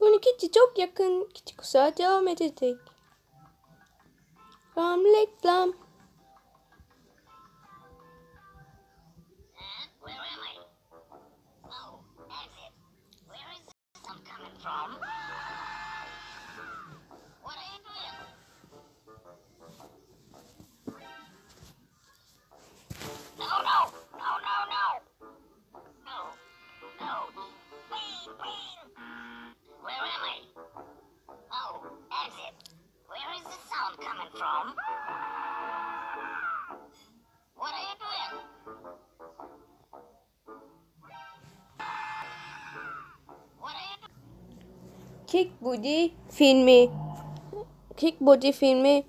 Bunu kitty çok yakın. Kitty kısa devam edecek. Ram reklam. Where am I? Oh, exit. Where is this sound coming from? From? What are you doing? What are you doing? Kick Body filmi. Kick Body filmi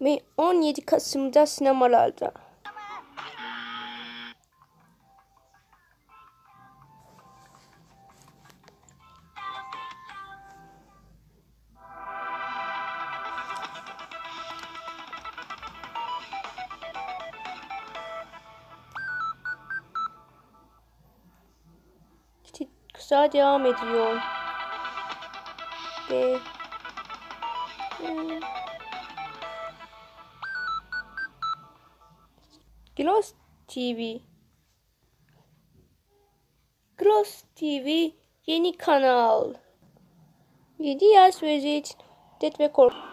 ve 17 Kasım'da sinemalarda. Kısa devam ediyor. Ve Hmm. Gloss TV Gloss TV yeni kanal 7 yaş ve şiddet ve korku